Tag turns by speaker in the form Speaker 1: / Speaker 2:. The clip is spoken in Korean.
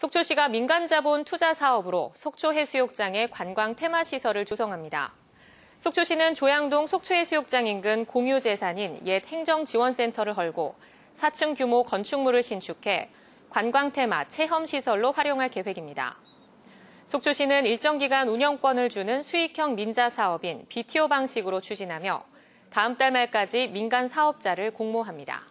Speaker 1: 속초시가 민간자본 투자 사업으로 속초 해수욕장에 관광 테마 시설을 조성합니다. 속초시는 조양동 속초해수욕장 인근 공유 재산인 옛 행정지원센터를 헐고 4층 규모 건축물을 신축해 관광 테마 체험 시설로 활용할 계획입니다. 속초시는 일정 기간 운영권을 주는 수익형 민자 사업인 BTO 방식으로 추진하며 다음 달 말까지 민간 사업자를 공모합니다.